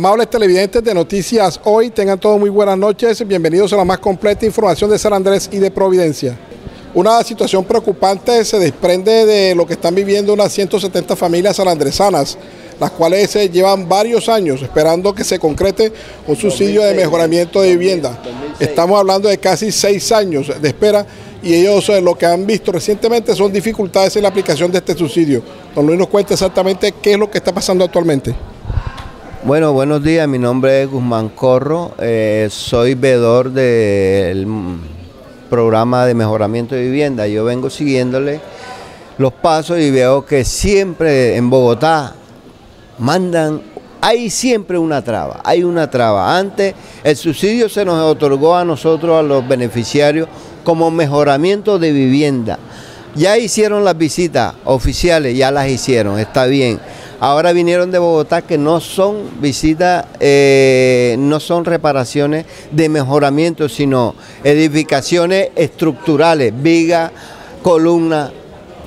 Amables televidentes de Noticias Hoy, tengan todos muy buenas noches. Bienvenidos a la más completa información de San Andrés y de Providencia. Una situación preocupante se desprende de lo que están viviendo unas 170 familias salandresanas, las cuales se llevan varios años esperando que se concrete un subsidio de mejoramiento de vivienda. Estamos hablando de casi seis años de espera y ellos eh, lo que han visto recientemente son dificultades en la aplicación de este subsidio. Don Luis nos cuenta exactamente qué es lo que está pasando actualmente. Bueno, buenos días, mi nombre es Guzmán Corro, eh, soy veedor del programa de mejoramiento de vivienda. Yo vengo siguiéndole los pasos y veo que siempre en Bogotá mandan, hay siempre una traba, hay una traba. Antes el subsidio se nos otorgó a nosotros, a los beneficiarios, como mejoramiento de vivienda. Ya hicieron las visitas oficiales, ya las hicieron, está bien Ahora vinieron de Bogotá que no son visitas, eh, no son reparaciones de mejoramiento, sino edificaciones estructurales, viga, columna.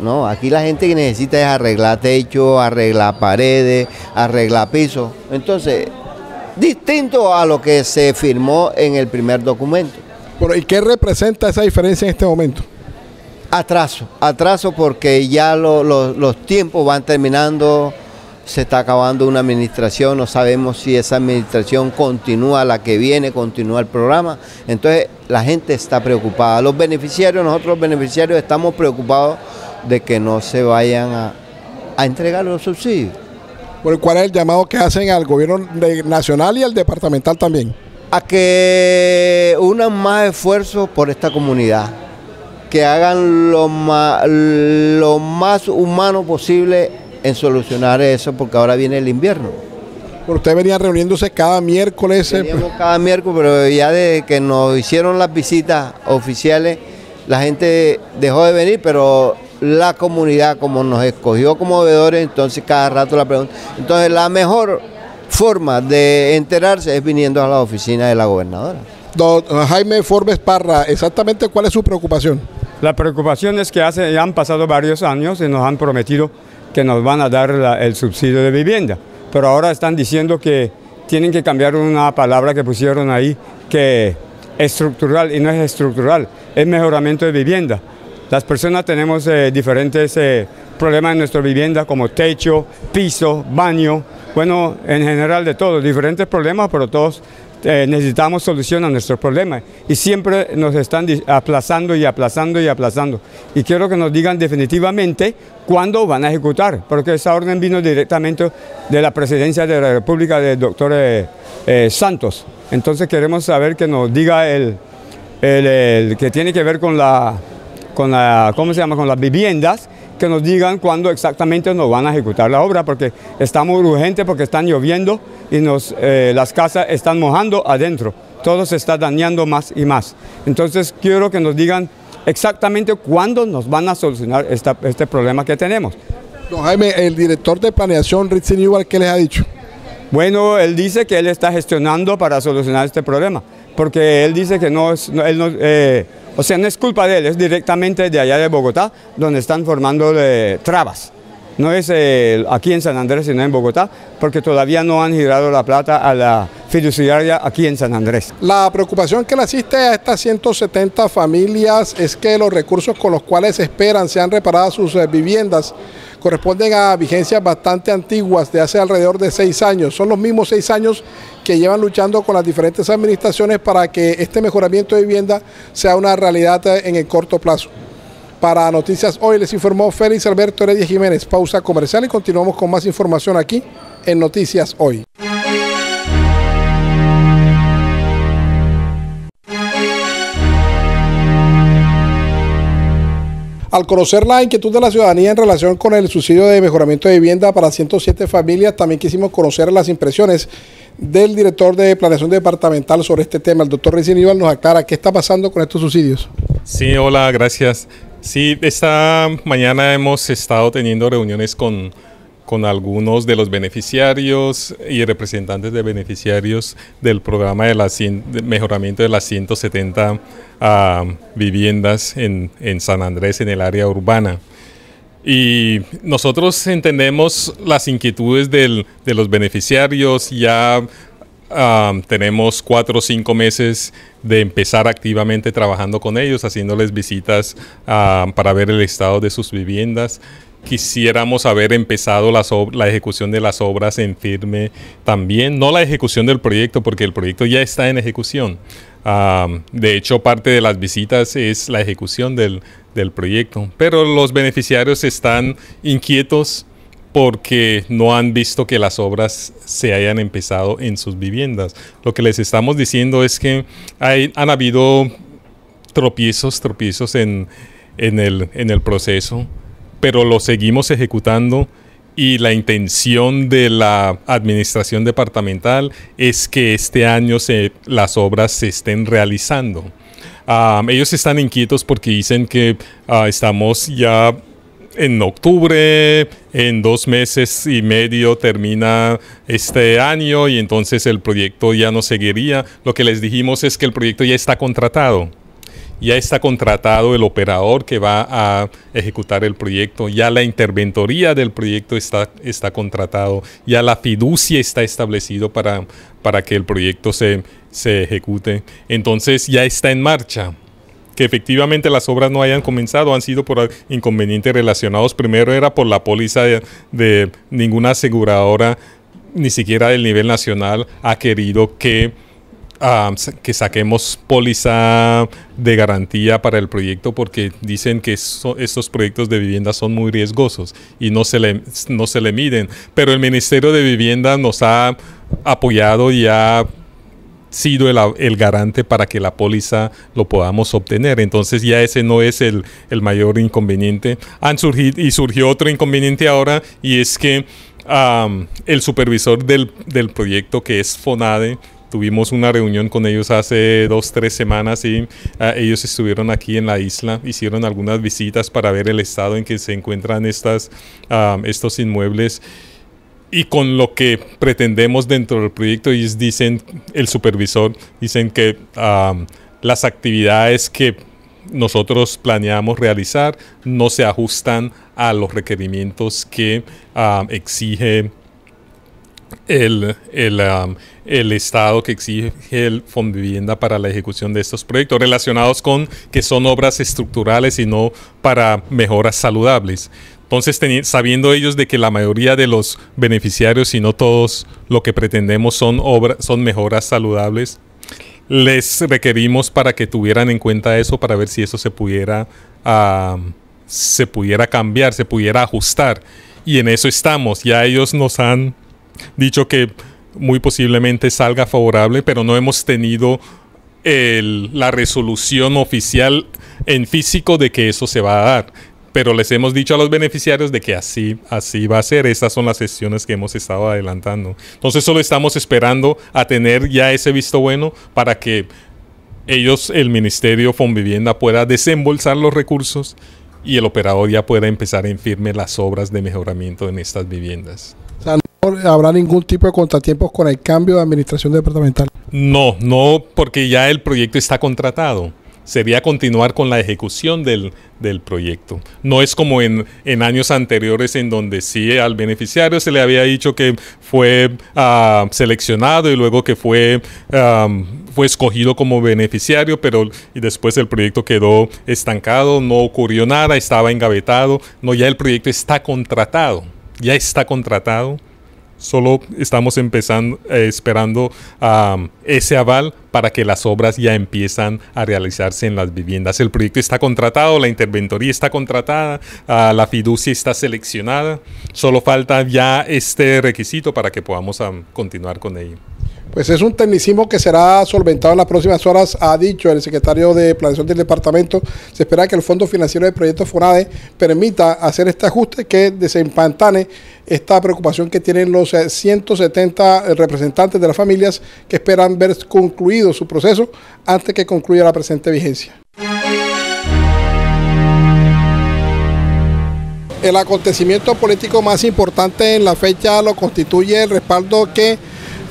No, aquí la gente que necesita es arreglar techo, arreglar paredes, arreglar pisos. Entonces, distinto a lo que se firmó en el primer documento. ¿Y qué representa esa diferencia en este momento? Atraso, atraso porque ya los tiempos van terminando, se está acabando una administración, no sabemos si esa administración continúa, la que viene, continúa el programa. Entonces la gente está preocupada. Los beneficiarios, nosotros los beneficiarios estamos preocupados de que no se vayan a, entregar los subsidios. ¿Cuál es el llamado que hacen al gobierno nacional y al departamental también? A que unan más esfuerzos por esta comunidad, que hagan lo más, lo más humano posible en solucionar eso porque ahora viene el invierno. Pero usted venía reuniéndose cada miércoles. Eh, Veníamos cada miércoles, pero ya de que nos hicieron las visitas oficiales, la gente dejó de venir, pero la comunidad, como nos escogió como veedores, entonces cada rato la pregunta. Entonces la mejor forma de enterarse es viniendo a la oficina de la gobernadora. Don Jaime Forbes Parra, exactamente cuál es su preocupación. La preocupación es que hace, ya han pasado varios años y nos han prometido que nos van a dar el subsidio de vivienda. Pero ahora están diciendo que tienen que cambiar una palabra que pusieron ahí, que estructural, y no es estructural, es mejoramiento de vivienda. Las personas tenemos eh, diferentes eh, problemas en nuestra vivienda, como techo, piso, baño, bueno, en general de todo, diferentes problemas, pero todos eh, necesitamos solución a nuestros problemas y siempre nos están aplazando y aplazando y aplazando. Y quiero que nos digan definitivamente cuándo van a ejecutar, porque esa orden vino directamente de la presidencia de la República del doctor eh, eh, Santos. Entonces queremos saber que nos diga el, el, que tiene que ver con la, con la, ¿cómo se llama? Con las viviendas que nos digan cuándo exactamente nos van a ejecutar la obra, porque está muy urgente, porque están lloviendo y nos, eh, las casas están mojando adentro. Todo se está dañando más y más. Entonces quiero que nos digan exactamente cuándo nos van a solucionar este problema que tenemos. Don Jaime, el director de planeación, Richie Newell, ¿qué les ha dicho? Bueno, él dice que él está gestionando para solucionar este problema, porque él dice que no es, él no, eh, o sea, no es culpa de él, es directamente de allá de Bogotá, donde están formando eh, trabas. No es eh, aquí en San Andrés, sino en Bogotá, porque todavía no han girado la plata a la fiduciaria aquí en San Andrés. La preocupación que le asiste a estas 170 familias es que los recursos con los cuales esperan sean reparadas sus eh, viviendas corresponden a vigencias bastante antiguas de hace alrededor de seis años. Son los mismos seis años que llevan luchando con las diferentes administraciones para que este mejoramiento de vivienda sea una realidad en el corto plazo. Para Noticias Hoy les informó Félix Alberto Heredia Jiménez. Pausa comercial y continuamos con más información aquí en Noticias Hoy. Al conocer la inquietud de la ciudadanía en relación con el subsidio de mejoramiento de vivienda para 107 familias, también quisimos conocer las impresiones del director de planeación departamental sobre este tema. El doctor Recién nos aclara qué está pasando con estos subsidios. Sí, hola, gracias. Sí, esta mañana hemos estado teniendo reuniones con con algunos de los beneficiarios y representantes de beneficiarios del programa de, mejoramiento de las 170 ah, viviendas en, San Andrés, en el área urbana. Y nosotros entendemos las inquietudes del, de los beneficiarios, ya um, tenemos cuatro o cinco meses de empezar activamente trabajando con ellos, haciéndoles visitas um, para ver el estado de sus viviendas quisiéramos haber empezado la ejecución de las obras en firme también, no la ejecución del proyecto, porque el proyecto ya está en ejecución. de hecho, parte de las visitas es la ejecución del, del proyecto, pero los beneficiarios están inquietos porque no han visto que las obras se hayan empezado en sus viviendas. Lo que les estamos diciendo es que hay, han habido tropiezos, tropiezos en, en, el, en el proceso pero lo seguimos ejecutando y la intención de la administración departamental es que este año se, las obras se estén realizando. ellos están inquietos porque dicen que ah, estamos ya en octubre, en dos meses y medio termina este año y entonces el proyecto ya no seguiría. Lo que les dijimos es que el proyecto ya está contratado ya está contratado el operador que va a ejecutar el proyecto, ya la interventoría del proyecto está, está contratado, ya la fiducia está establecido para, para que el proyecto se, se ejecute. Entonces ya está en marcha. Que efectivamente las obras no hayan comenzado han sido por inconvenientes relacionados. Primero era por la póliza de ninguna aseguradora, ni siquiera del nivel nacional, ha querido que que saquemos póliza de garantía para el proyecto porque dicen que estos proyectos de vivienda son muy riesgosos y no se, le, no se le miden. Pero el Ministerio de Vivienda nos ha apoyado y ha sido el, garante para que la póliza lo podamos obtener. Entonces ya ese no es el, mayor inconveniente. Han surgido, y surgió otro inconveniente ahora y es que el supervisor del, proyecto que es FONADE Tuvimos una reunión con ellos hace dos, tres semanas y ah, ellos estuvieron aquí en la isla, hicieron algunas visitas para ver el estado en que se encuentran estas, estos inmuebles y con lo que pretendemos dentro del proyecto, ellos dicen, el supervisor, dicen que las actividades que nosotros planeamos realizar no se ajustan a los requerimientos que exige el, el, el, Estado que exige el Fondo de Vivienda para la ejecución de estos proyectos relacionados con que son obras estructurales y no para mejoras saludables. Entonces, sabiendo ellos de que la mayoría de los beneficiarios, y no todos, lo que pretendemos son, obras, son mejoras saludables, les requerimos para que tuvieran en cuenta eso, para ver si eso se pudiera, se pudiera cambiar, se pudiera ajustar. Y en eso estamos. Ya ellos nos han dicho que muy posiblemente salga favorable, pero no hemos tenido la resolución oficial en físico de que eso se va a dar. Pero les hemos dicho a los beneficiarios de que así, así va a ser. Estas son las sesiones que hemos estado adelantando. Entonces solo estamos esperando a tener ya ese visto bueno para que ellos, el Ministerio Fonvivienda, pueda desembolsar los recursos y el operador ya pueda empezar en firme las obras de mejoramiento en estas viviendas habrá ningún tipo de contratiempos con el cambio de administración departamental. No, no, porque ya el proyecto está contratado. Sería continuar con la ejecución del, proyecto. No es como en, años anteriores en donde sí al beneficiario se le había dicho que fue ah, seleccionado y luego que fue, fue escogido como beneficiario, pero y después el proyecto quedó estancado, no ocurrió nada, estaba engavetado. No, ya el proyecto está contratado, ya está contratado Solo estamos empezando, eh, esperando ese aval para que las obras ya empiezan a realizarse en las viviendas. El proyecto está contratado, la interventoría está contratada, ah, la fiducia está seleccionada. Solo falta ya este requisito para que podamos continuar con ello. Pues es un tecnicismo que será solventado en las próximas horas, ha dicho el secretario de Planeación del departamento. Se espera que el Fondo Financiero del Proyecto FONADE permita hacer este ajuste que desempantane esta preocupación que tienen los 170 eh, representantes de las familias que esperan ver concluido su proceso antes que concluya la presente vigencia. El acontecimiento político más importante en la fecha lo constituye el respaldo que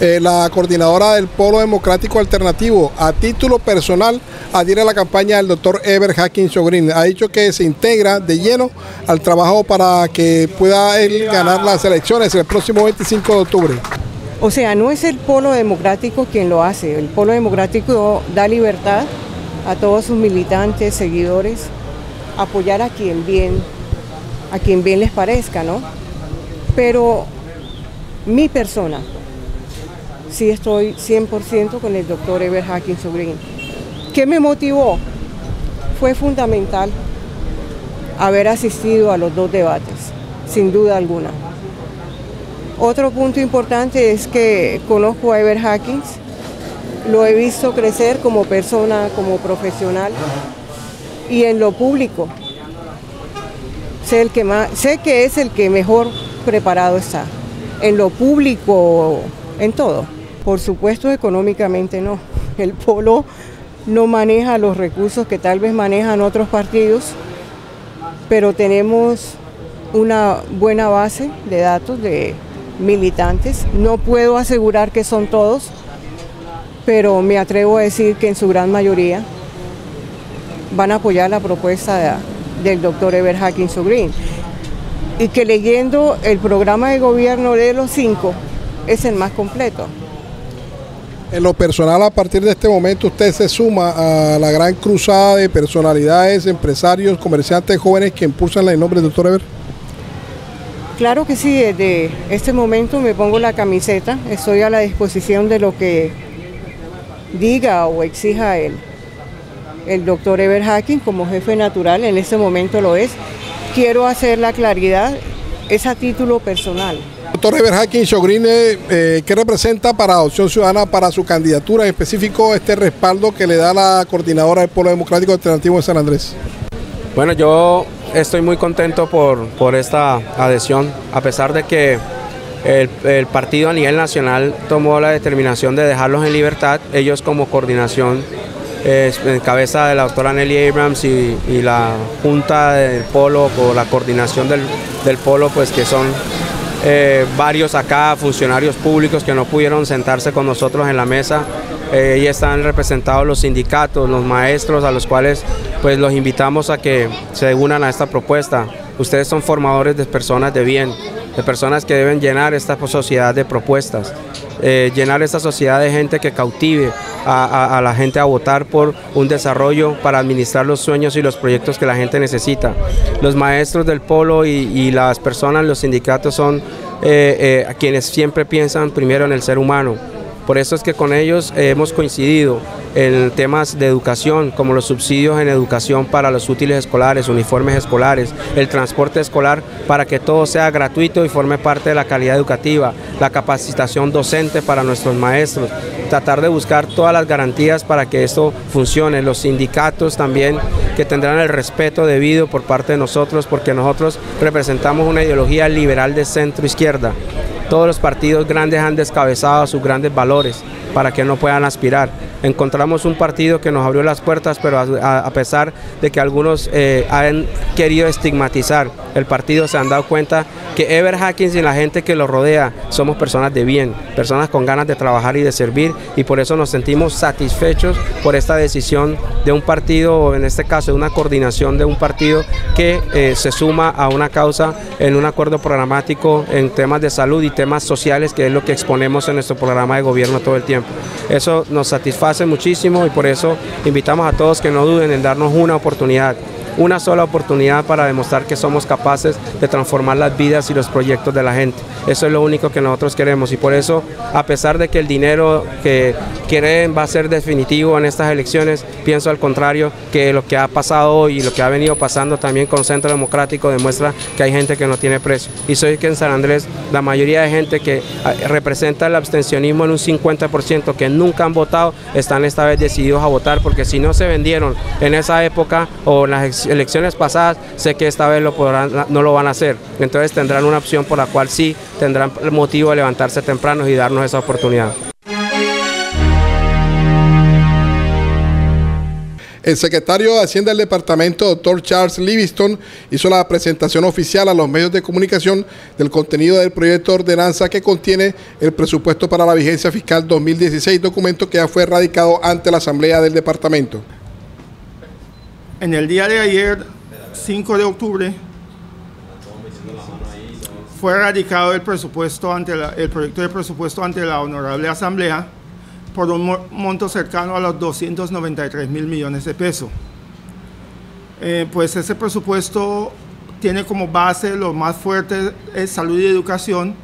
Eh, la coordinadora del Polo Democrático Alternativo, a título personal, adhiere a la campaña del doctor Ever Hacking Green. Ha dicho que se integra de lleno al trabajo para que pueda él ganar las elecciones el próximo 25 de octubre. O sea, no es el Polo Democrático quien lo hace. El Polo Democrático da libertad a todos sus militantes, seguidores, apoyar a quien bien, a quien bien les parezca, ¿no? Pero mi persona, sí estoy 100% con el doctor Ever Hacking Green. ¿Qué me motivó? Fue fundamental haber asistido a los dos debates, sin duda alguna. Otro punto importante es que conozco a Ever Hackings, lo he visto crecer como persona, como profesional y en lo público. Sé, el que más, sé que es el que mejor preparado está, en lo público, en todo. Por supuesto, económicamente no. El polo no maneja los recursos que tal vez manejan otros partidos, pero tenemos una buena base de datos de militantes. No puedo asegurar que son todos, pero me atrevo a decir que en su gran mayoría van a apoyar la propuesta del doctor Ever Hacking Green. Y que leyendo el programa de gobierno de los cinco es el más completo. En lo personal, a partir de este momento, usted se suma a la gran cruzada de personalidades, empresarios, comerciantes jóvenes que impulsan el nombre del doctor Ever. Claro que sí, desde este momento me pongo la camiseta, estoy a la disposición de lo que diga o exija el, el doctor Ever Hacking como jefe natural, en este momento lo es. Quiero hacer la claridad, es a título personal. Doctor Ever Hacking Shogrine, eh, ¿qué representa para Opción Ciudadana para su candidatura, en específico este respaldo que le da la coordinadora del Polo Democrático Alternativo de San Andrés? Bueno, yo estoy muy contento por, por esta adhesión, a pesar de que el, partido a nivel nacional tomó la determinación de dejarlos en libertad, ellos como coordinación en cabeza de la doctora Nelly Abrams y, la junta del polo o la coordinación del, del polo, pues que son eh, varios acá, funcionarios públicos que no pudieron sentarse con nosotros en la mesa. Eh, y están representados los sindicatos, los maestros, a los cuales pues los invitamos a que se unan a esta propuesta. Ustedes son formadores de personas de bien, de personas que deben llenar esta sociedad de propuestas, eh, llenar esta sociedad de gente que cautive a, la gente a votar por un desarrollo para administrar los sueños y los proyectos que la gente necesita. Los maestros del polo y, las personas, los sindicatos son eh, eh, quienes siempre piensan primero en el ser humano. Por eso es que con ellos hemos coincidido en temas de educación, como los subsidios en educación para los útiles escolares, uniformes escolares, el transporte escolar para que todo sea gratuito y forme parte de la calidad educativa, la capacitación docente para nuestros maestros, tratar de buscar todas las garantías para que esto funcione, los sindicatos también que tendrán el respeto debido por parte de nosotros, porque nosotros representamos una ideología liberal de centro izquierda. Todos los partidos grandes han descabezado sus grandes valores para que no puedan aspirar. Encontramos un partido que nos abrió las puertas, pero a, pesar de que algunos eh, han querido estigmatizar el partido, se han dado cuenta que Ever Hackings y la gente que lo rodea somos personas de bien, personas con ganas de trabajar y de servir, y por eso nos sentimos satisfechos por esta decisión de un partido, o en este caso de una coordinación de un partido que eh, se suma a una causa en un acuerdo programático en temas de salud y temas sociales, que es lo que exponemos en nuestro programa de gobierno todo el tiempo. Eso nos satisface muchísimo y por eso invitamos a todos que no duden en darnos una oportunidad una sola oportunidad para demostrar que somos capaces de transformar las vidas y los proyectos de la gente. Eso es lo único que nosotros queremos y por eso, a pesar de que el dinero que quieren va a ser definitivo en estas elecciones, pienso al contrario que lo que ha pasado hoy y lo que ha venido pasando también con Centro Democrático demuestra que hay gente que no tiene precio. Y soy que en San Andrés la mayoría de gente que ah, representa el abstencionismo en un 50% que nunca han votado, están esta vez decididos a votar porque si no se vendieron en esa época o en las elecciones pasadas, sé que esta vez no lo van a hacer. Entonces tendrán una opción por la cual sí tendrán el motivo de levantarse temprano y darnos esa oportunidad. El secretario de Hacienda del departamento, doctor Charles Livingston, hizo la presentación oficial a los medios de comunicación del contenido del proyecto de ordenanza que contiene el presupuesto para la vigencia fiscal 2016, documento que ya fue radicado ante la Asamblea del departamento. En el día de ayer, 5 de octubre, fue radicado el proyecto de presupuesto ante la Honorable Asamblea por un monto cercano a los 293 mil millones de pesos. Eh, pues ese presupuesto tiene como base lo más fuerte es salud y educación,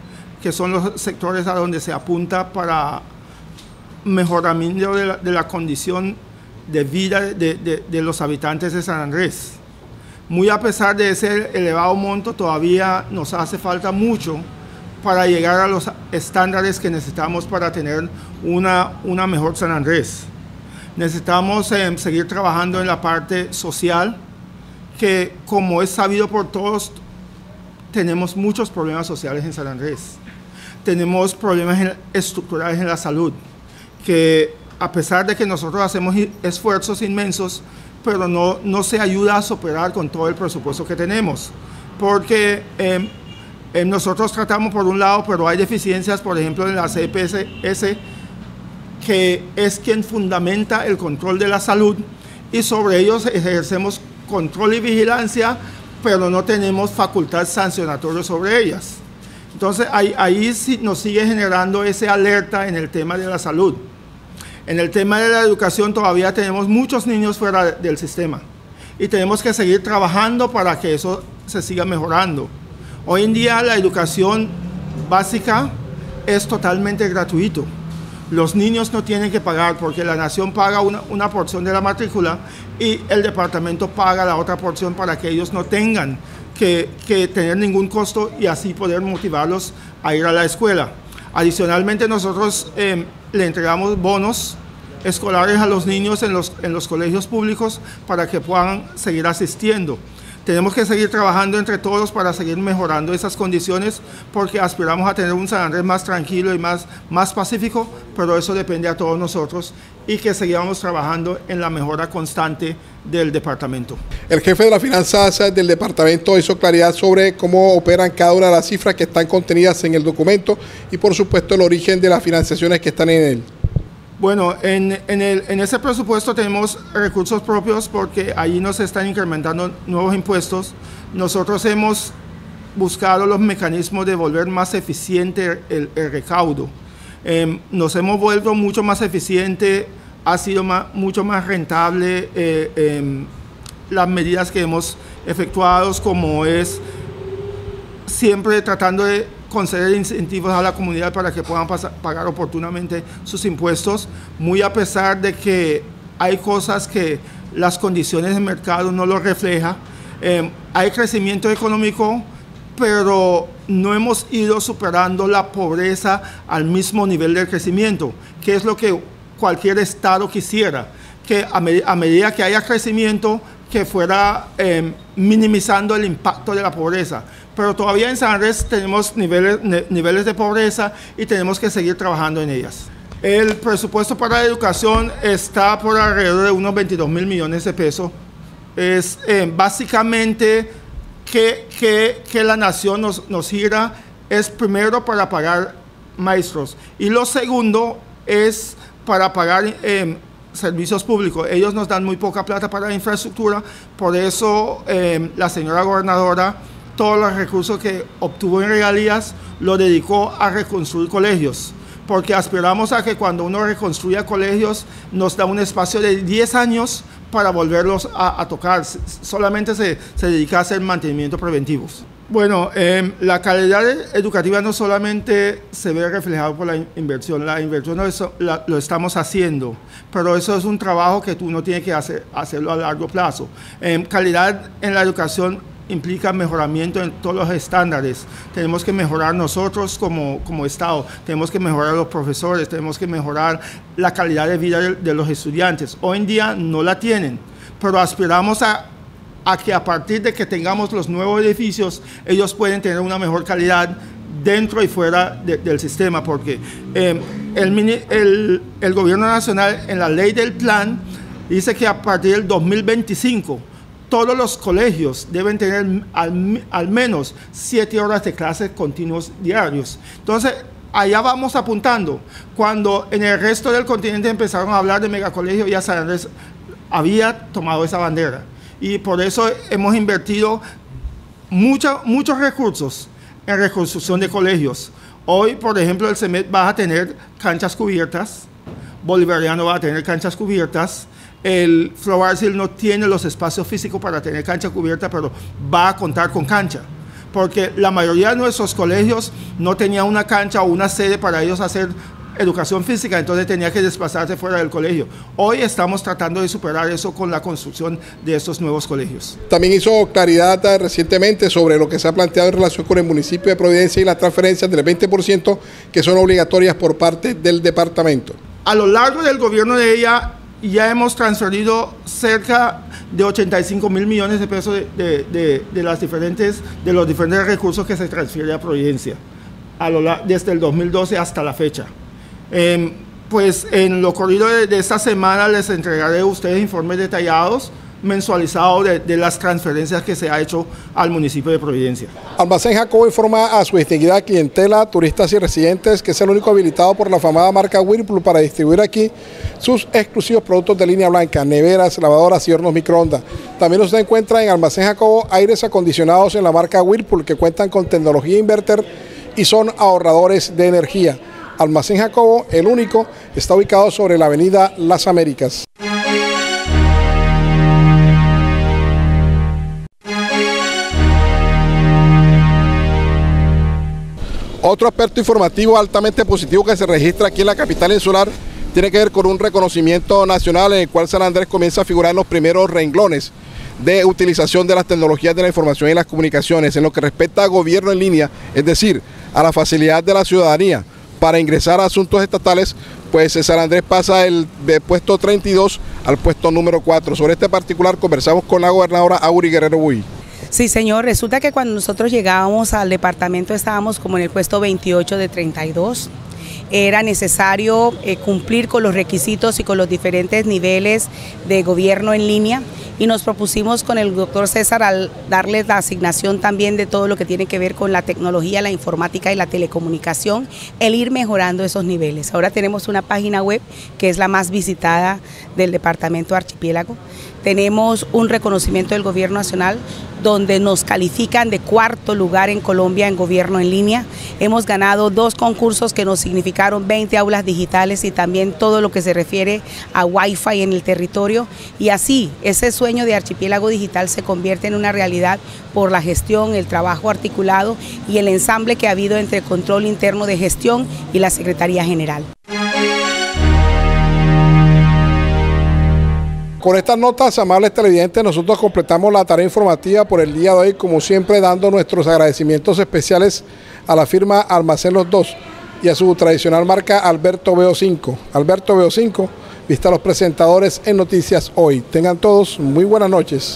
que son los sectores a donde se apunta para mejoramiento de la, condición de vida de, de, los habitantes de San Andrés. Muy a pesar de ese elevado monto, todavía nos hace falta mucho para llegar a los estándares que necesitamos para tener una, una mejor San Andrés. Necesitamos em, seguir trabajando en la parte social, que como es sabido por todos, tenemos muchos problemas sociales en San Andrés. Tenemos problemas estructurales en la salud, que a pesar de que nosotros hacemos esfuerzos inmensos, pero no, no se ayuda a superar con todo el presupuesto que tenemos. Porque em, eh, nosotros tratamos por un lado, pero hay deficiencias, por ejemplo, en la CPS, que es quien fundamenta el control de la salud y sobre ellos ejercemos control y vigilancia, pero no tenemos facultad sancionatoria sobre ellas. Entonces ahí, ahí nos sigue generando ese alerta en el tema de la salud. En el tema de la educación todavía tenemos muchos niños fuera del sistema y tenemos que seguir trabajando para que eso se siga mejorando. Hoy en día la educación básica es totalmente gratuito. Los niños no tienen que pagar porque la nación paga una, porción de la matrícula y el departamento paga la otra porción para que ellos no tengan que, tener ningún costo y así poder motivarlos a ir a la escuela. Adicionalmente nosotros em, le entregamos bonos escolares a los niños en los, en los colegios públicos para que puedan seguir asistiendo. Tenemos que seguir trabajando entre todos para seguir mejorando esas condiciones porque aspiramos a tener un San Andrés más tranquilo y más, más pacífico, pero eso depende a todos nosotros y que sigamos trabajando en la mejora constante del departamento. El jefe de las finanzas del departamento hizo claridad sobre cómo operan cada una de las cifras que están contenidas en el documento y por supuesto el origen de las financiaciones que están en él. Bueno, en, ese presupuesto tenemos recursos propios porque ahí nos están incrementando nuevos impuestos. Nosotros hemos buscado los mecanismos de volver más eficiente el, recaudo. Em, nos hemos vuelto mucho más eficiente, ha sido mucho más rentable eh, em, las medidas que hemos efectuado, como es siempre tratando de conceder incentivos a la comunidad para que puedan pagar oportunamente sus impuestos, muy a pesar de que hay cosas que las condiciones de mercado no lo reflejan. Em, hay crecimiento económico, pero no hemos ido superando la pobreza al mismo nivel de crecimiento, que es lo que cualquier estado quisiera, que a, medida que haya crecimiento, que fuera em, minimizando el impacto de la pobreza pero todavía en San Andrés tenemos niveles, niveles de pobreza y tenemos que seguir trabajando en ellas. El presupuesto para la educación está por alrededor de unos 22 mil millones de pesos. Es eh, básicamente que, que, que, la nación nos, nos gira es primero para pagar maestros y lo segundo es para pagar eh, servicios públicos. Ellos nos dan muy poca plata para la infraestructura, por eso eh, la señora gobernadora todos los recursos que obtuvo en regalías lo dedicó a reconstruir colegios, porque aspiramos a que cuando uno reconstruya colegios nos da un espacio de 10 años para volverlos a, tocar, solamente se, se, dedica a hacer mantenimiento preventivos. Bueno, em, la calidad educativa no solamente se ve reflejada por la inversión, la inversión lo, lo, estamos haciendo, pero eso es un trabajo que tú no tienes que hacer, hacerlo a largo plazo. Em, calidad en la educación implica mejoramiento en todos los estándares. Tenemos que mejorar nosotros como, como Estado, tenemos que mejorar los profesores, tenemos que mejorar la calidad de vida de, los estudiantes. Hoy en día no la tienen, pero aspiramos a, a, que a partir de que tengamos los nuevos edificios, ellos pueden tener una mejor calidad dentro y fuera del sistema, porque eh, el, el, gobierno nacional en la ley del plan dice que a partir del 2025 todos los colegios deben tener al, menos siete horas de clases continuos diarios. Entonces, allá vamos apuntando. Cuando en el resto del continente empezaron a hablar de megacolegio, ya San Andrés había tomado esa bandera. Y por eso hemos invertido muchos recursos en reconstrucción de colegios. Hoy, por ejemplo, el CEMET va a tener canchas cubiertas, Bolivariano va a tener canchas cubiertas, el Flow no tiene los espacios físicos para tener cancha cubierta, pero va a contar con cancha. Porque la mayoría de nuestros colegios no tenía una cancha o una sede para ellos hacer educación física, entonces tenía que desplazarse fuera del colegio. Hoy estamos tratando de superar eso con la construcción de estos nuevos colegios. También hizo claridad recientemente sobre lo que se ha planteado en relación con el municipio de Providencia y las transferencias del 20% que son obligatorias por parte del departamento. A lo largo del gobierno de ella ya hemos transferido cerca de 85 mil millones de pesos de, las diferentes, de los diferentes recursos que se transfiere a Providencia a lo, desde el 2012 hasta la fecha. Em, pues en lo corrido de, esta semana les entregaré a ustedes informes detallados mensualizado de, las transferencias que se ha hecho al municipio de Providencia. Almacén Jacobo informa a su distinguida clientela, turistas y residentes que es el único habilitado por la afamada marca Whirlpool para distribuir aquí sus exclusivos productos de línea blanca, neveras, lavadoras y hornos microondas. También usted encuentra en Almacén Jacobo aires acondicionados en la marca Whirlpool que cuentan con tecnología inverter y son ahorradores de energía. Almacén Jacobo, el único, está ubicado sobre la avenida Las Américas. Otro aspecto informativo altamente positivo que se registra aquí en la capital insular tiene que ver con un reconocimiento nacional en el cual San Andrés comienza a figurar en los primeros renglones de utilización de las tecnologías de la información y las comunicaciones en lo que respecta a gobierno en línea, es decir, a la facilidad de la ciudadanía para ingresar a asuntos estatales, pues San Andrés pasa del puesto 32 al puesto número 4. Sobre este particular conversamos con la gobernadora Auri Guerrero Buy. Sí, señor. Resulta que cuando nosotros llegábamos al departamento estábamos como en el puesto 28 de 32 era necesario eh, cumplir con los requisitos y con los diferentes niveles de gobierno en línea y nos propusimos con el doctor César al darles la asignación también de todo lo que tiene que ver con la tecnología, la informática y la telecomunicación, el ir mejorando esos niveles. Ahora tenemos una página web que es la más visitada del departamento archipiélago. Tenemos un reconocimiento del gobierno nacional donde nos califican de cuarto lugar en Colombia en gobierno en línea. Hemos ganado dos concursos que nos significaron 20 aulas digitales y también todo lo que se refiere a Wi-Fi en el territorio. Y así, ese sueño de archipiélago digital se convierte en una realidad por la gestión, el trabajo articulado y el ensamble que ha habido entre el control interno de gestión y la Secretaría General. Con estas notas, amables televidentes, nosotros completamos la tarea informativa por el día de hoy, como siempre dando nuestros agradecimientos especiales a la firma Almacén Los Dos y a su tradicional marca Alberto Veo 5. Alberto Veo 5, vista a los presentadores en Noticias Hoy. Tengan todos muy buenas noches.